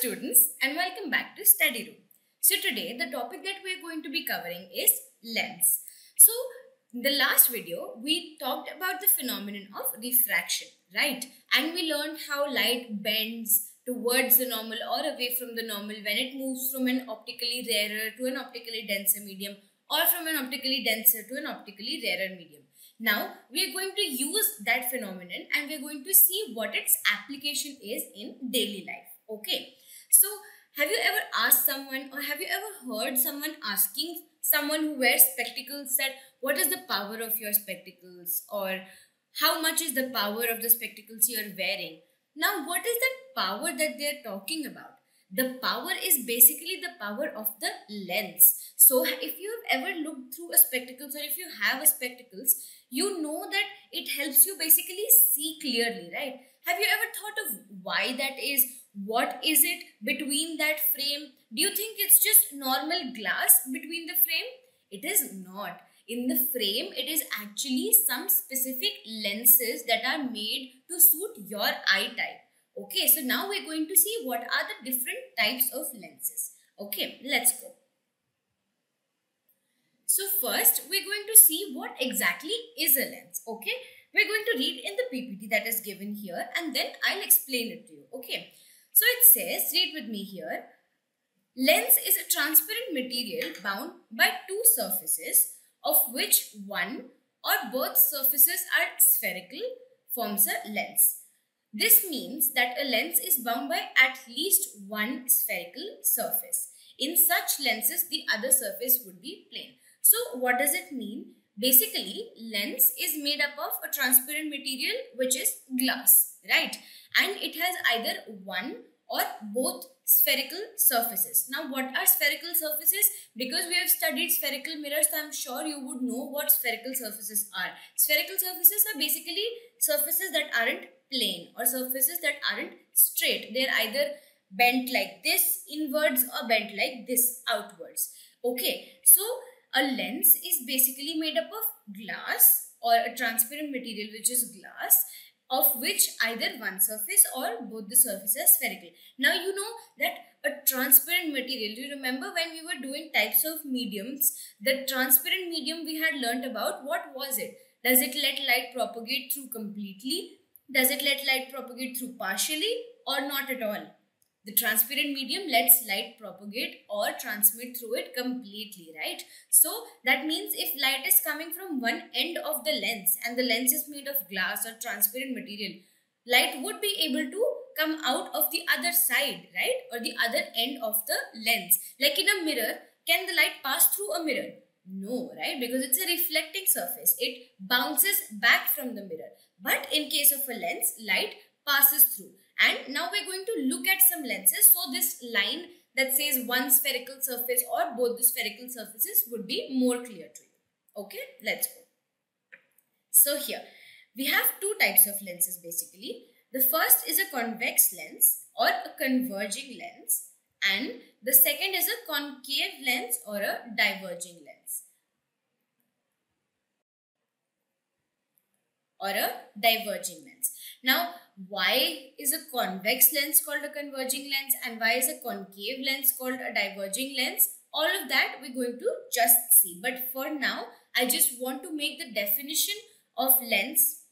students and welcome back to Studyroom. So today the topic that we are going to be covering is lens. So in the last video we talked about the phenomenon of refraction, right? And we learned how light bends towards the normal or away from the normal when it moves from an optically rarer to an optically denser medium or from an optically denser to an optically rarer medium. Now we are going to use that phenomenon and we are going to see what its application is in daily life. Okay. So have you ever asked someone or have you ever heard someone asking someone who wears spectacles that what is the power of your spectacles or how much is the power of the spectacles you are wearing? Now what is that power that they are talking about? The power is basically the power of the lens. So if you have ever looked through a spectacles or if you have a spectacles, you know that it helps you basically see clearly, right? Have you ever thought of why that is? What is it between that frame? Do you think it's just normal glass between the frame? It is not. In the frame, it is actually some specific lenses that are made to suit your eye type. Okay, so now we're going to see what are the different types of lenses. Okay, let's go. So first, we're going to see what exactly is a lens. Okay, we're going to read in the PPT that is given here and then I'll explain it to you. Okay, so it says, read with me here. Lens is a transparent material bound by two surfaces of which one or both surfaces are spherical forms a lens. This means that a lens is bound by at least one spherical surface. In such lenses, the other surface would be plane. So what does it mean? Basically, lens is made up of a transparent material which is glass, right? And it has either one or both spherical surfaces. Now, what are spherical surfaces? Because we have studied spherical mirrors, so I'm sure you would know what spherical surfaces are. Spherical surfaces are basically surfaces that aren't plane or surfaces that aren't straight. They're either bent like this inwards or bent like this outwards. Okay, so a lens is basically made up of glass or a transparent material which is glass of which either one surface or both the surfaces are spherical. Now you know that a transparent material, you remember when we were doing types of mediums, the transparent medium we had learnt about, what was it? Does it let light propagate through completely? Does it let light propagate through partially or not at all? The transparent medium lets light propagate or transmit through it completely, right? So that means if light is coming from one end of the lens and the lens is made of glass or transparent material, light would be able to come out of the other side, right? Or the other end of the lens. Like in a mirror, can the light pass through a mirror? No, right? Because it's a reflecting surface. It bounces back from the mirror. But in case of a lens, light passes through. And now we're going to look at some lenses. So this line that says one spherical surface or both the spherical surfaces would be more clear to you. Okay, let's go. So here, we have two types of lenses basically. The first is a convex lens or a converging lens and the second is a concave lens or a diverging lens. Or a diverging lens. Now, why is a convex lens called a converging lens and why is a concave lens called a diverging lens? All of that we're going to just see. But for now, I just want to make the definition of lens.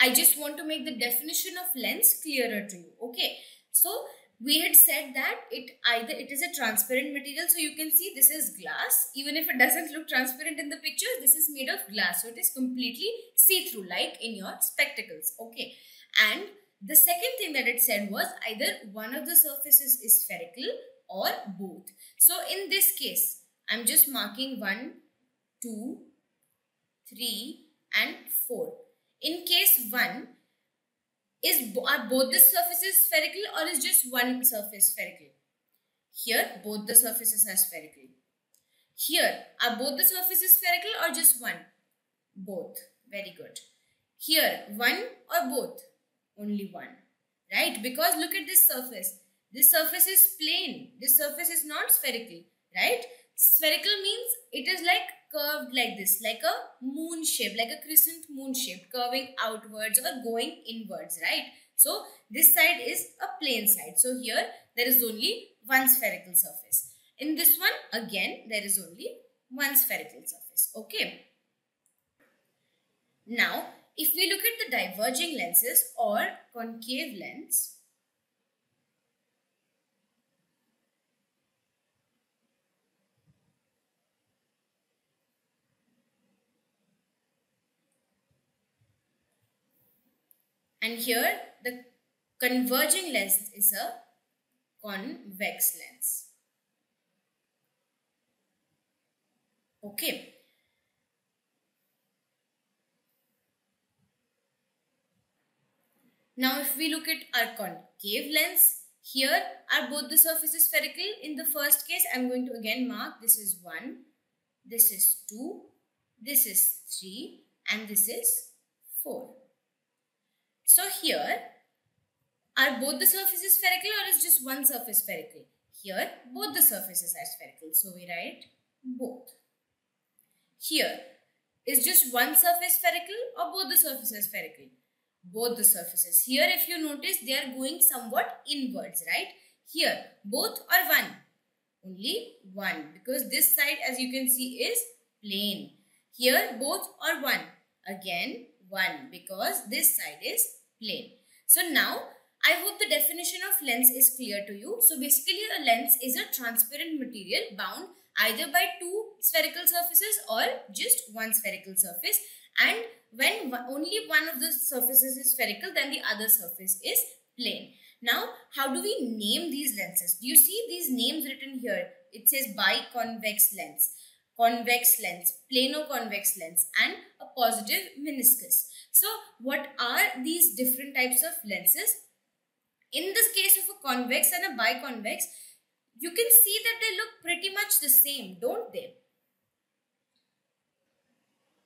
I just want to make the definition of lens clearer to you. Okay. So, we had said that it either it is a transparent material so you can see this is glass. Even if it doesn't look transparent in the picture this is made of glass. So it is completely see-through like in your spectacles okay? And the second thing that it said was either one of the surfaces is spherical or both. So in this case i'm just marking one two three and four. In case one is are both the surfaces spherical or is just one surface spherical? Here, both the surfaces are spherical. Here, are both the surfaces spherical or just one? Both. Very good. Here, one or both? Only one. Right? Because look at this surface. This surface is plane. This surface is not spherical. Right? Spherical means it is like curved like this, like a moon shape, like a crescent moon shape, curving outwards or going inwards, right? So this side is a plane side. So here there is only one spherical surface. In this one again there is only one spherical surface. Okay. Now if we look at the diverging lenses or concave lens, and here the converging lens is a convex lens. Okay. Now if we look at our concave lens, here are both the surfaces spherical. In the first case, I'm going to again mark this is 1, this is 2, this is 3 and this is 4. So here, are both the surfaces spherical or is just one surface spherical? Here, both the surfaces are spherical. So we write both. Here, is just one surface spherical or both the surfaces spherical? both the surfaces. Here if you notice they are going somewhat inwards, right? Here both or one. Only one because this side as you can see is plane. Here both or one. Again one because this side is plane. So now I hope the definition of lens is clear to you. So basically a lens is a transparent material bound either by two spherical surfaces or just one spherical surface and when only one of the surfaces is spherical then the other surface is plane. Now how do we name these lenses? Do you see these names written here? It says biconvex lens, convex lens, plano-convex lens and a positive meniscus. So what are these different types of lenses? In this case of a convex and a biconvex, you can see that they look pretty much the same, don't they?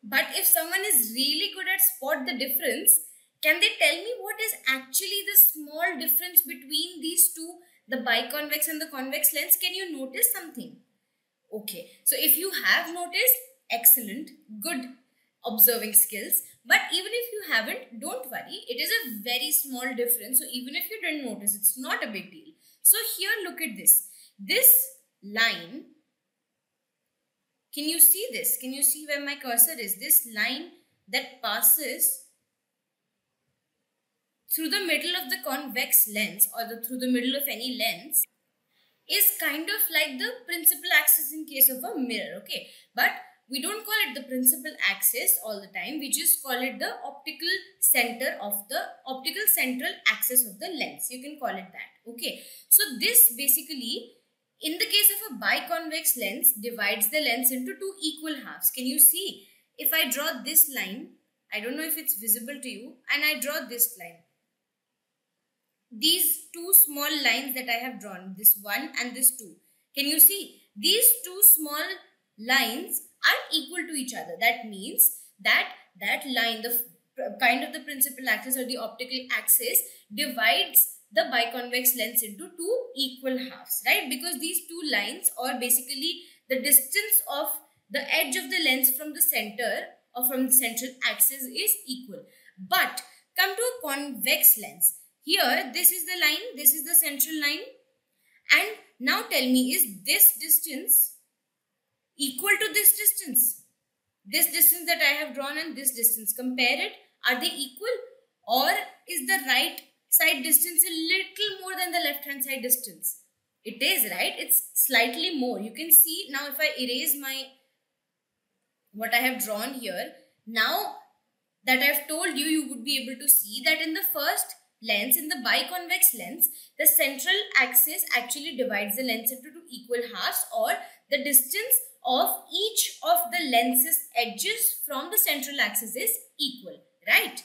But if someone is really good at spot the difference, can they tell me what is actually the small difference between these two, the biconvex and the convex lens? Can you notice something? Okay, so if you have noticed, excellent, good observing skills. But even if you haven't, don't worry. It is a very small difference. So even if you didn't notice, it's not a big deal. So here, look at this. This line can you see this? Can you see where my cursor is? This line that passes through the middle of the convex lens or the, through the middle of any lens is kind of like the principal axis in case of a mirror, okay? But we don't call it the principal axis all the time. We just call it the optical center of the optical central axis of the lens. You can call it that, okay? So this basically in the case of a biconvex lens, divides the lens into two equal halves. Can you see? If I draw this line, I don't know if it's visible to you, and I draw this line. These two small lines that I have drawn, this one and this two. Can you see? These two small lines are equal to each other. That means that that line, the kind of the principal axis or the optical axis divides the biconvex lens into two equal halves, right? Because these two lines are basically the distance of the edge of the lens from the center or from the central axis is equal. But come to a convex lens. Here, this is the line, this is the central line. And now tell me, is this distance equal to this distance? This distance that I have drawn and this distance, compare it. Are they equal? Or is the right side distance a little more than the left hand side distance. It is, right? It's slightly more. You can see now if I erase my, what I have drawn here, now that I have told you, you would be able to see that in the first lens, in the biconvex lens, the central axis actually divides the lens into two equal halves or the distance of each of the lens's edges from the central axis is equal, right?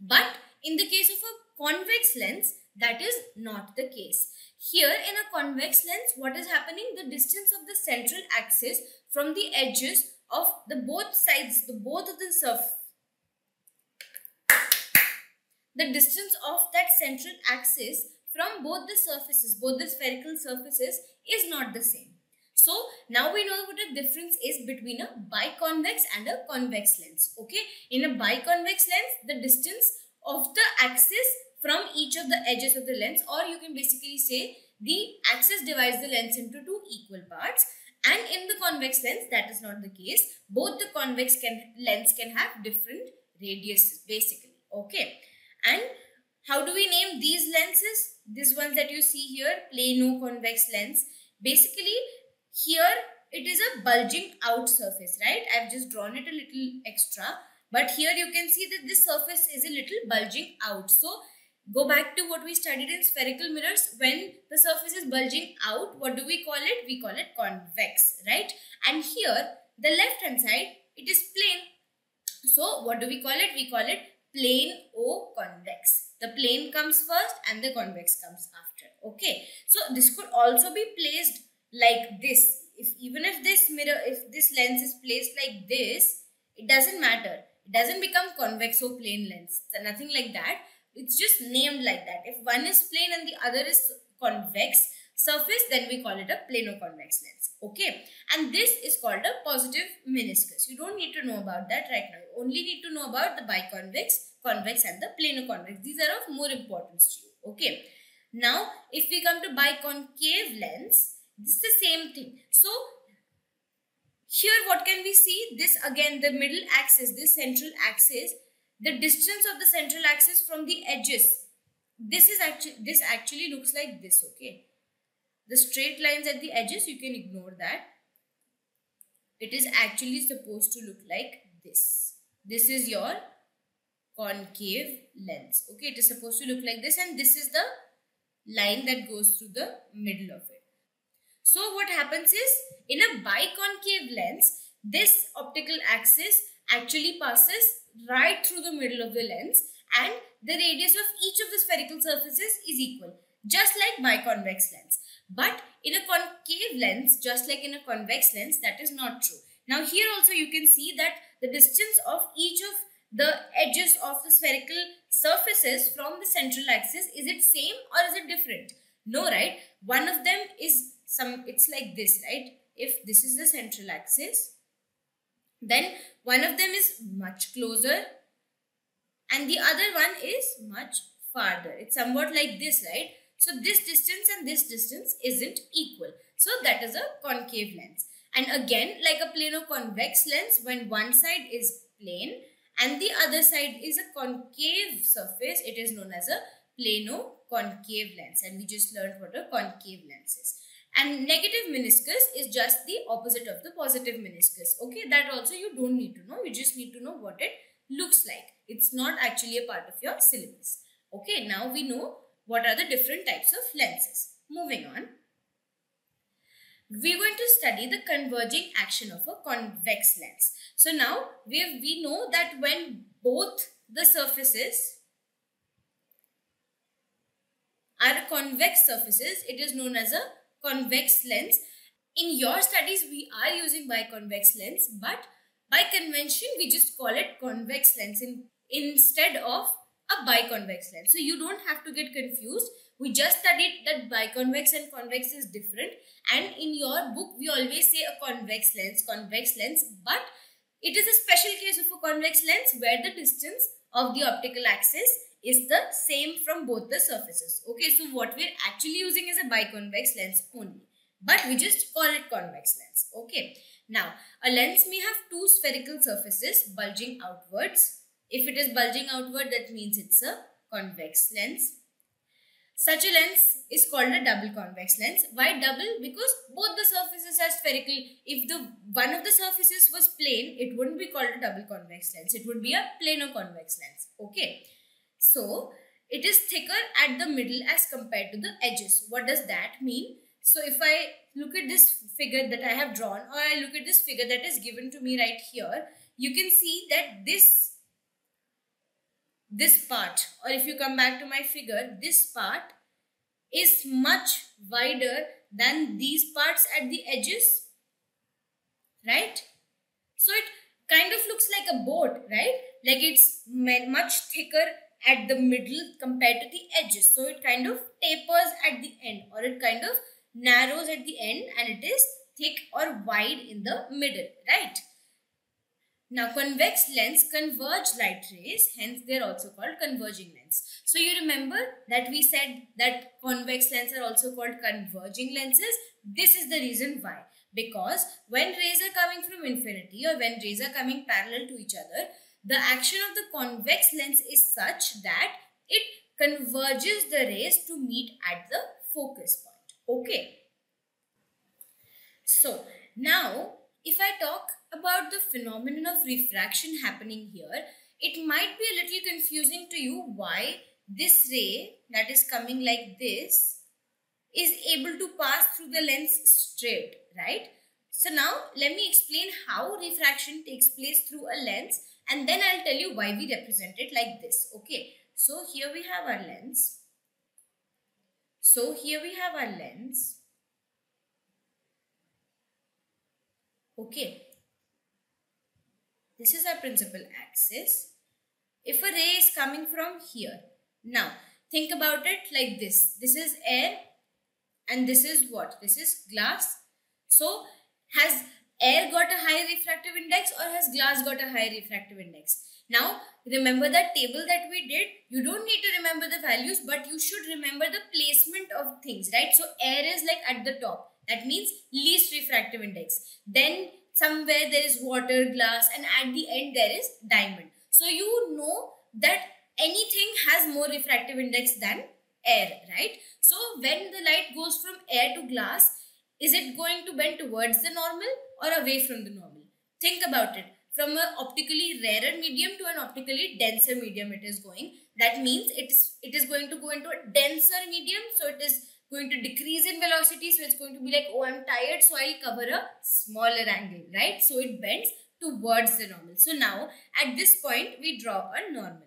But in the case of a convex lens, that is not the case. Here in a convex lens, what is happening? The distance of the central axis from the edges of the both sides, the both of the surface, the distance of that central axis from both the surfaces, both the spherical surfaces is not the same. So now we know what the difference is between a biconvex and a convex lens. Okay, in a biconvex lens, the distance of the axis from each of the edges of the lens or you can basically say the axis divides the lens into two equal parts and in the convex lens that is not the case both the convex can lens can have different radiuses basically okay and how do we name these lenses? This one that you see here plano convex lens. Basically here it is a bulging out surface right? I've just drawn it a little extra. But here you can see that this surface is a little bulging out. So go back to what we studied in spherical mirrors. When the surface is bulging out what do we call it? We call it convex right? And here the left hand side it is plane so what do we call it? We call it plane o convex. The plane comes first and the convex comes after. Okay. So this could also be placed like this. If even if this mirror if this lens is placed like this it doesn't matter. It doesn't become convex or plane lens. So nothing like that. It's just named like that. If one is plane and the other is convex surface, then we call it a plano-convex lens. Okay. And this is called a positive meniscus. You don't need to know about that right now. You only need to know about the biconvex, convex and the plano-convex. These are of more importance to you. Okay. Now, if we come to biconcave lens, this is the same thing. So, here what can we see? This again, the middle axis, this central axis the distance of the central axis from the edges this is actually this actually looks like this okay the straight lines at the edges you can ignore that. It is actually supposed to look like this. This is your concave lens. Okay it is supposed to look like this and this is the line that goes through the middle of it. So what happens is in a biconcave lens this optical axis actually passes right through the middle of the lens and the radius of each of the spherical surfaces is equal just like biconvex lens. But in a concave lens just like in a convex lens that is not true. Now here also you can see that the distance of each of the edges of the spherical surfaces from the central axis is it same or is it different? No right? One of them is some it's like this right? If this is the central axis then one of them is much closer and the other one is much farther. It's somewhat like this, right? So this distance and this distance isn't equal. So that is a concave lens. And again, like a plano-convex lens, when one side is plane and the other side is a concave surface, it is known as a plano-concave lens. And we just learned what a concave lens is. And negative meniscus is just the opposite of the positive meniscus. Okay, that also you don't need to know. You just need to know what it looks like. It's not actually a part of your syllabus. Okay, now we know what are the different types of lenses. Moving on. We're going to study the converging action of a convex lens. So now we, have, we know that when both the surfaces are convex surfaces, it is known as a convex lens. In your studies, we are using biconvex lens, but by convention, we just call it convex lens in, instead of a biconvex lens. So you don't have to get confused. We just studied that biconvex and convex is different. And in your book, we always say a convex lens, convex lens. But it is a special case of a convex lens where the distance of the optical axis is the same from both the surfaces. Okay, so what we're actually using is a biconvex lens only. But we just call it convex lens. Okay. Now, a lens may have two spherical surfaces bulging outwards. If it is bulging outward, that means it's a convex lens. Such a lens is called a double convex lens. Why double? Because both the surfaces are spherical. If the one of the surfaces was plane, it wouldn't be called a double convex lens. It would be a plano convex lens. Okay. So, it is thicker at the middle as compared to the edges. What does that mean? So, if I look at this figure that I have drawn or I look at this figure that is given to me right here, you can see that this, this part or if you come back to my figure, this part is much wider than these parts at the edges, right? So, it kind of looks like a boat, right? Like it's much thicker at the middle compared to the edges. So it kind of tapers at the end or it kind of narrows at the end and it is thick or wide in the middle, right? Now convex lens converge light rays, hence they are also called converging lens. So you remember that we said that convex lens are also called converging lenses. This is the reason why. Because when rays are coming from infinity or when rays are coming parallel to each other, the action of the convex lens is such that it converges the rays to meet at the focus point. Okay. So now if I talk about the phenomenon of refraction happening here, it might be a little confusing to you why this ray that is coming like this is able to pass through the lens straight, right? So now let me explain how refraction takes place through a lens and then I'll tell you why we represent it like this. Okay, so here we have our lens. So here we have our lens. Okay, this is our principal axis. If a ray is coming from here, now think about it like this. This is air and this is what? This is glass. So has air got a high refractive index or has glass got a high refractive index? Now remember that table that we did. You don't need to remember the values but you should remember the placement of things, right? So air is like at the top. That means least refractive index. Then somewhere there is water, glass and at the end there is diamond. So you know that anything has more refractive index than air, right? So when the light goes from air to glass, is it going to bend towards the normal or away from the normal? Think about it. From an optically rarer medium to an optically denser medium it is going. That means it is, it is going to go into a denser medium. So it is going to decrease in velocity. So it's going to be like, oh, I'm tired. So I'll cover a smaller angle, right? So it bends towards the normal. So now at this point, we draw a normal.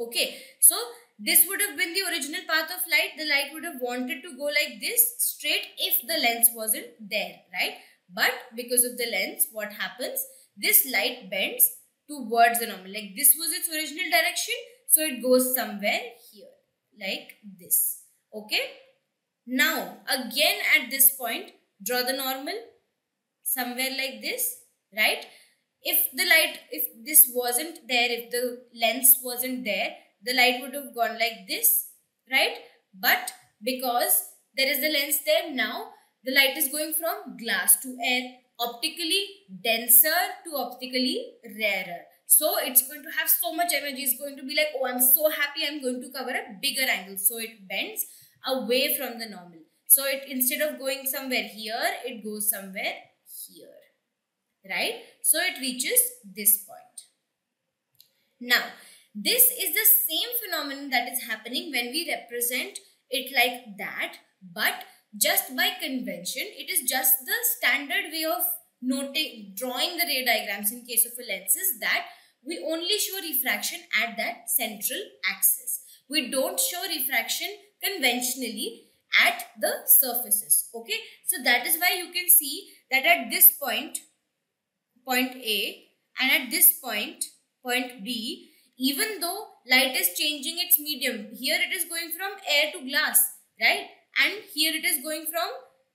Okay, so this would have been the original path of light. The light would have wanted to go like this straight if the lens wasn't there, right? But because of the lens, what happens? This light bends towards the normal. Like this was its original direction. So it goes somewhere here like this. Okay. Now again at this point draw the normal somewhere like this right. If the light if this wasn't there if the lens wasn't there the light would have gone like this right. But because there is the lens there now the light is going from glass to air optically denser to optically rarer so it's going to have so much energy. It's going to be like, oh, I'm so happy. I'm going to cover a bigger angle. So it bends away from the normal. So it instead of going somewhere here, it goes somewhere here. Right? So it reaches this point. Now, this is the same phenomenon that is happening when we represent it like that. But just by convention, it is just the standard way of noting, drawing the ray diagrams in case of a lens is that we only show refraction at that central axis. We don't show refraction conventionally at the surfaces. Okay. So that is why you can see that at this point, point A and at this point, point B, even though light is changing its medium, here it is going from air to glass, right? And here it is going from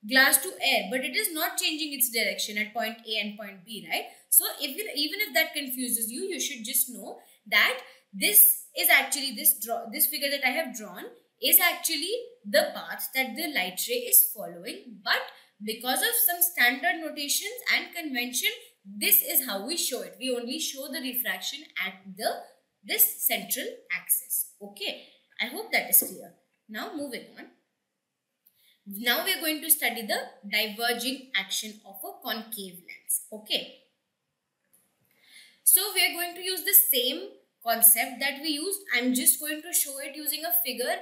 glass to air, but it is not changing its direction at point A and point B, right? So if you, even if that confuses you, you should just know that this is actually this draw this figure that I have drawn is actually the path that the light ray is following. But because of some standard notations and convention, this is how we show it. We only show the refraction at the this central axis. Okay. I hope that is clear. Now moving on. Now we are going to study the diverging action of a concave lens. Okay. So we are going to use the same concept that we used. I'm just going to show it using a figure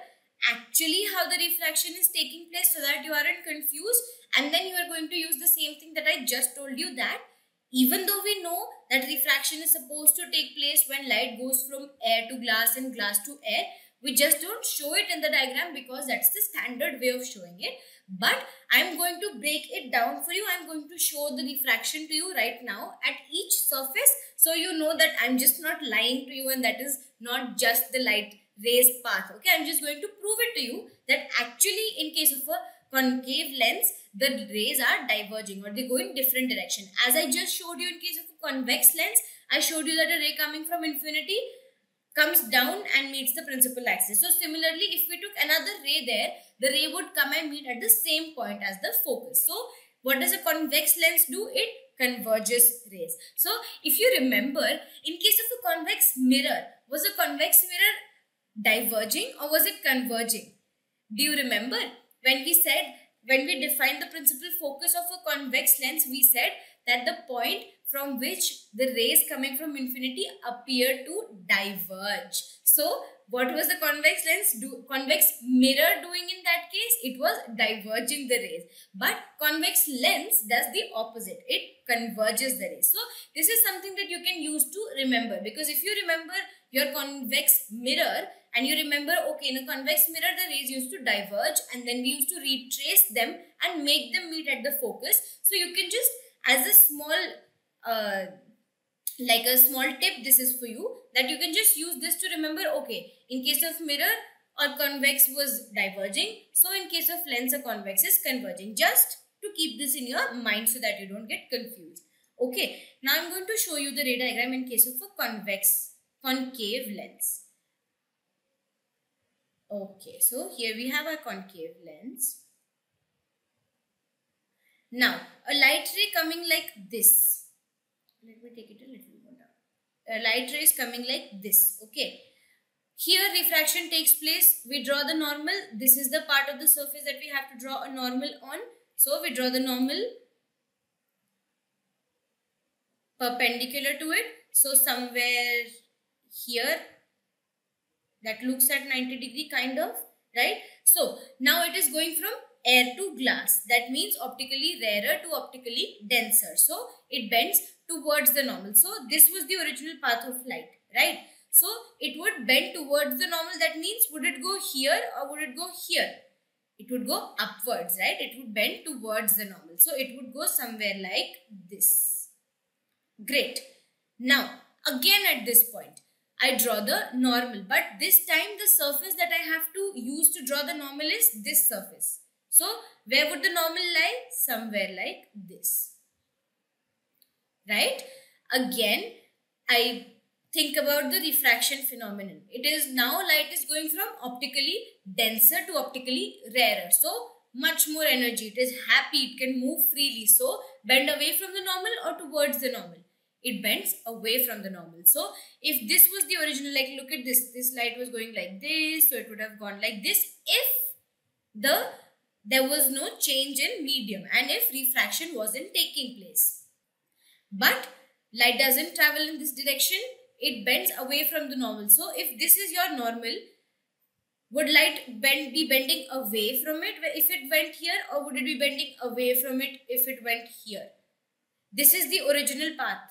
actually how the refraction is taking place so that you aren't confused and then you are going to use the same thing that I just told you that even though we know that refraction is supposed to take place when light goes from air to glass and glass to air we just don't show it in the diagram because that's the standard way of showing it but I'm going to break it down for you. I'm going to show the refraction to you right now at each surface. So you know that I'm just not lying to you and that is not just the light rays path. Okay, I'm just going to prove it to you that actually in case of a concave lens, the rays are diverging or they go in different direction. As I just showed you in case of a convex lens, I showed you that a ray coming from infinity comes down and meets the principal axis. So similarly, if we took another ray there, the ray would come and meet at the same point as the focus. So what does a convex lens do? It converges rays. So if you remember, in case of a convex mirror, was a convex mirror diverging or was it converging? Do you remember? When we said, when we defined the principal focus of a convex lens, we said that the point from which the rays coming from infinity appear to diverge. So, what was the convex lens do convex mirror doing in that case? It was diverging the rays. But convex lens does the opposite. It converges the rays. So this is something that you can use to remember. Because if you remember your convex mirror and you remember okay in a convex mirror the rays used to diverge and then we used to retrace them and make them meet at the focus. So you can just as a small uh, like a small tip this is for you that you can just use this to remember okay in case of mirror or convex was diverging. So in case of lens a convex is converging. Just to keep this in your mind so that you don't get confused. Okay now i'm going to show you the ray diagram in case of a convex concave lens. Okay so here we have a concave lens. Now a light ray coming like this let me take it a little more down. A light ray is coming like this. Okay. Here refraction takes place. We draw the normal. This is the part of the surface that we have to draw a normal on. So we draw the normal perpendicular to it. So somewhere here that looks at 90 degree kind of right. So now it is going from air to glass. That means optically rarer to optically denser. So it bends towards the normal. So this was the original path of light, right? So it would bend towards the normal. That means would it go here or would it go here? It would go upwards, right? It would bend towards the normal. So it would go somewhere like this. Great. Now, again at this point, I draw the normal. But this time the surface that I have to use to draw the normal is this surface. So, where would the normal lie? Somewhere like this right? Again, I think about the refraction phenomenon. It is now light is going from optically denser to optically rarer. So, much more energy. It is happy. It can move freely. So, bend away from the normal or towards the normal. It bends away from the normal. So, if this was the original, like look at this. This light was going like this. So, it would have gone like this if the there was no change in medium and if refraction wasn't taking place. But light doesn't travel in this direction. It bends away from the normal. So if this is your normal, would light bend be bending away from it if it went here or would it be bending away from it if it went here? This is the original path.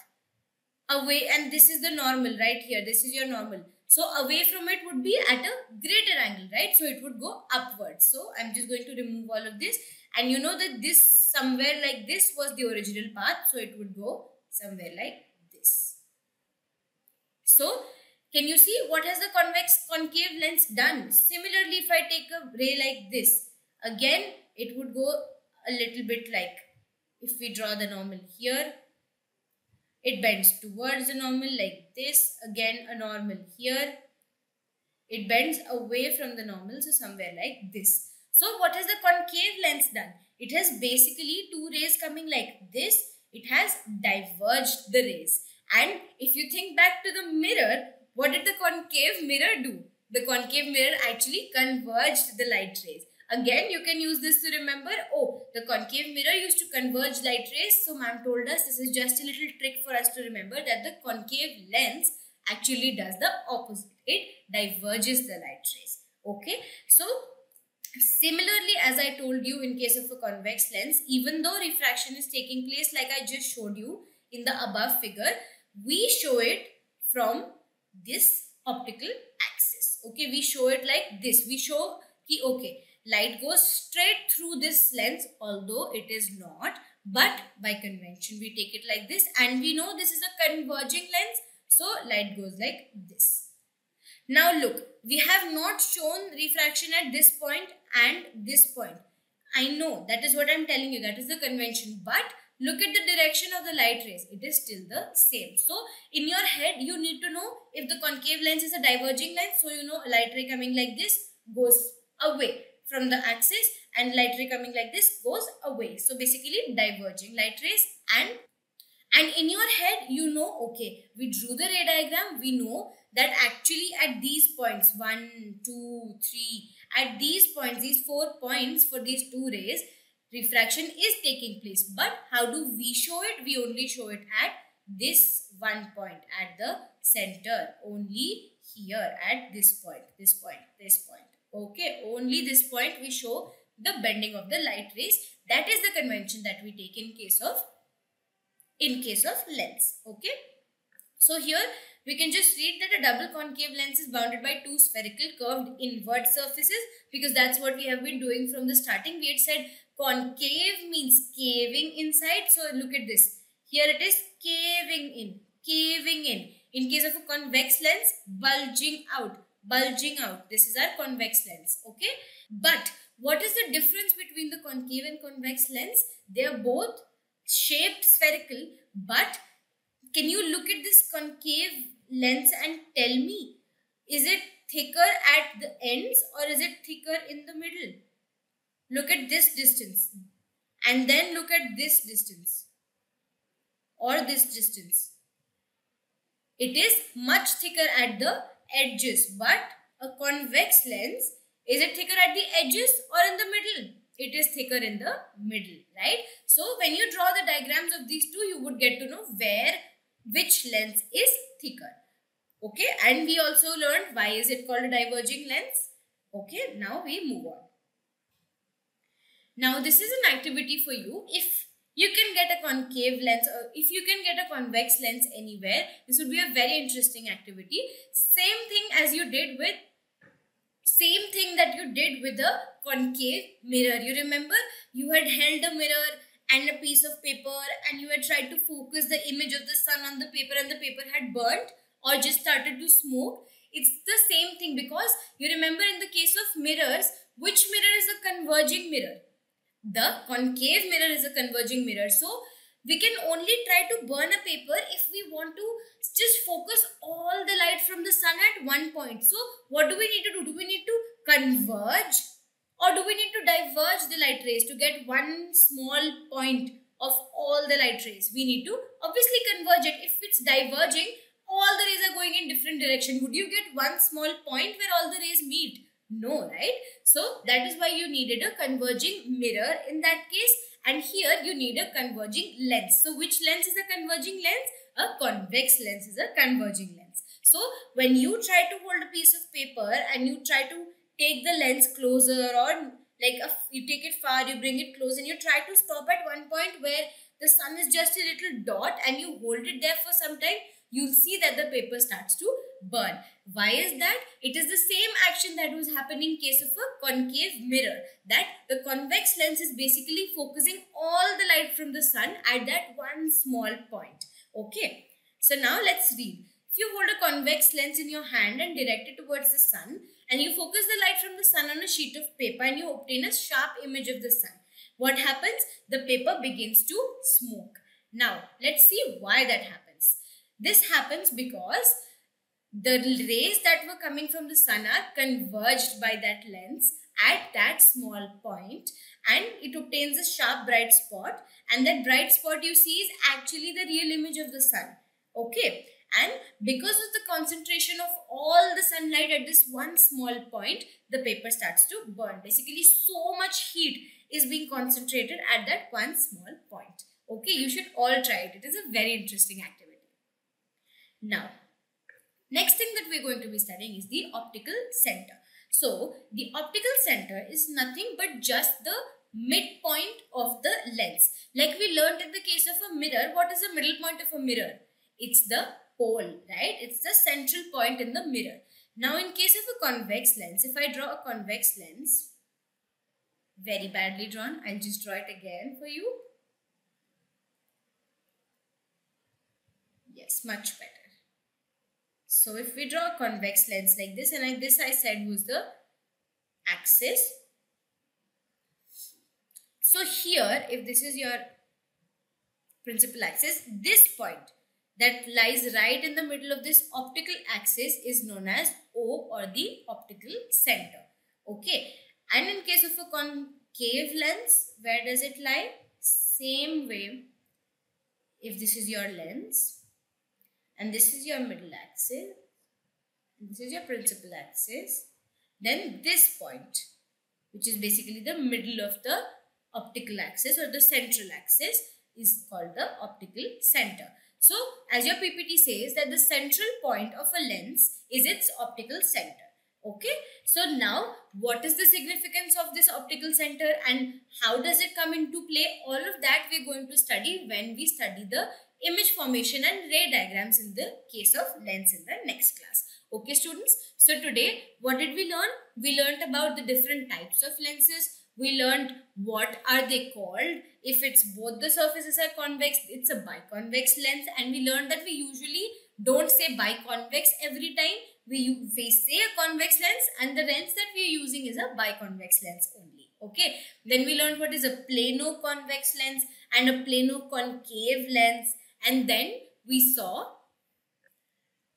Away and this is the normal right here. This is your normal. So away from it would be at a greater angle, right? So it would go upwards. So I'm just going to remove all of this. And you know that this somewhere like this was the original path. So it would go somewhere like this. So, can you see what has the convex concave lens done? Similarly, if I take a ray like this, again, it would go a little bit like if we draw the normal here, it bends towards the normal like this. Again, a normal here. It bends away from the normal, so somewhere like this. So, what has the concave lens done? It has basically two rays coming like this it has diverged the rays. And if you think back to the mirror, what did the concave mirror do? The concave mirror actually converged the light rays. Again, you can use this to remember, oh, the concave mirror used to converge light rays. So, ma'am told us this is just a little trick for us to remember that the concave lens actually does the opposite. It diverges the light rays. Okay. So, Similarly, as I told you in case of a convex lens, even though refraction is taking place like I just showed you in the above figure, we show it from this optical axis. Okay, we show it like this. We show, ki, okay, light goes straight through this lens, although it is not. But by convention, we take it like this and we know this is a converging lens. So, light goes like this. Now look, we have not shown refraction at this point and this point. I know that is what I'm telling you. That is the convention. But look at the direction of the light rays. It is still the same. So in your head, you need to know if the concave lens is a diverging lens. So you know a light ray coming like this goes away from the axis and light ray coming like this goes away. So basically diverging light rays and and in your head you know okay we drew the ray diagram. We know that actually at these points one two three at these points these four points for these two rays refraction is taking place. But how do we show it? We only show it at this one point at the center only here at this point this point this point. Okay only this point we show the bending of the light rays. That is the convention that we take in case of in case of lens okay? So here we can just read that a double concave lens is bounded by two spherical curved inward surfaces because that's what we have been doing from the starting. We had said concave means caving inside. So look at this. Here it is caving in caving in. In case of a convex lens bulging out bulging out. This is our convex lens okay? But what is the difference between the concave and convex lens? They are both shaped spherical but can you look at this concave lens and tell me is it thicker at the ends or is it thicker in the middle? Look at this distance and then look at this distance or this distance. It is much thicker at the edges but a convex lens is it thicker at the edges or in the middle it is thicker in the middle, right? So when you draw the diagrams of these two, you would get to know where which lens is thicker. Okay, and we also learned why is it called a diverging lens. Okay, now we move on. Now this is an activity for you. If you can get a concave lens or if you can get a convex lens anywhere, this would be a very interesting activity. Same thing as you did with same thing that you did with the concave mirror. You remember you had held a mirror and a piece of paper and you had tried to focus the image of the sun on the paper and the paper had burnt or just started to smoke. It's the same thing because you remember in the case of mirrors, which mirror is a converging mirror? The concave mirror is a converging mirror. So we can only try to burn a paper if we want to just focus all the light from the sun at one point. So what do we need to do? Do we need to converge or do we need to diverge the light rays to get one small point of all the light rays? We need to obviously converge it. If it's diverging, all the rays are going in different direction. Would you get one small point where all the rays meet? No, right? So that is why you needed a converging mirror in that case and here you need a converging lens. So which lens is a converging lens? A convex lens is a converging lens. So when you try to hold a piece of paper and you try to take the lens closer or like a, you take it far, you bring it close and you try to stop at one point where the sun is just a little dot and you hold it there for some time, you'll see that the paper starts to burn. Why is that? It is the same action that was happening in case of a concave mirror. That the convex lens is basically focusing all the light from the sun at that one small point. Okay. So now let's read. If you hold a convex lens in your hand and direct it towards the sun and you focus the light from the sun on a sheet of paper and you obtain a sharp image of the sun. What happens? The paper begins to smoke. Now, let's see why that happens. This happens because the rays that were coming from the sun are converged by that lens at that small point and it obtains a sharp bright spot and that bright spot you see is actually the real image of the sun okay? And because of the concentration of all the sunlight at this one small point the paper starts to burn. Basically so much heat is being concentrated at that one small point okay? You should all try it. It is a very interesting activity now Next thing that we're going to be studying is the optical center. So, the optical center is nothing but just the midpoint of the lens. Like we learned in the case of a mirror, what is the middle point of a mirror? It's the pole, right? It's the central point in the mirror. Now, in case of a convex lens, if I draw a convex lens, very badly drawn, I'll just draw it again for you. Yes, much better. So if we draw a convex lens like this and like this I said was the axis So here, if this is your principal axis, this point that lies right in the middle of this optical axis is known as O or the optical center. Okay. And in case of a concave lens, where does it lie? Same way. If this is your lens and this is your middle axis, this is your principal axis, then this point, which is basically the middle of the optical axis or the central axis is called the optical center. So, as your PPT says that the central point of a lens is its optical center. Okay. So, now what is the significance of this optical center and how does it come into play? All of that we're going to study when we study the image formation and ray diagrams in the case of lens in the next class. Okay students, so today what did we learn? We learned about the different types of lenses. We learned what are they called. If it's both the surfaces are convex, it's a biconvex lens and we learned that we usually don't say biconvex every time. We, we say a convex lens and the lens that we are using is a biconvex lens only. Okay. Then we learned what is a plano convex lens and a plano concave lens. And then we saw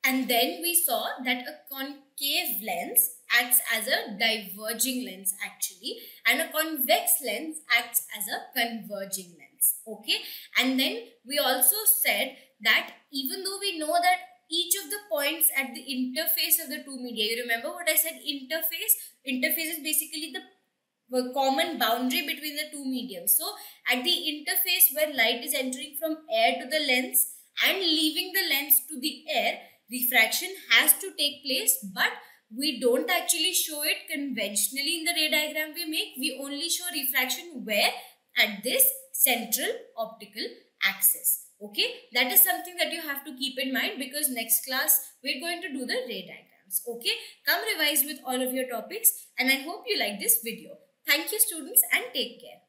and then we saw that a concave lens acts as a diverging lens actually and a convex lens acts as a converging lens. Okay. And then we also said that even though we know that each of the points at the interface of the two media, you remember what I said interface? Interface is basically the the common boundary between the two mediums. So at the interface where light is entering from air to the lens and leaving the lens to the air, refraction has to take place but we don't actually show it conventionally in the ray diagram we make. We only show refraction where at this central optical axis. Okay, that is something that you have to keep in mind because next class we're going to do the ray diagrams. Okay, come revise with all of your topics and I hope you like this video. Thank you students and take care.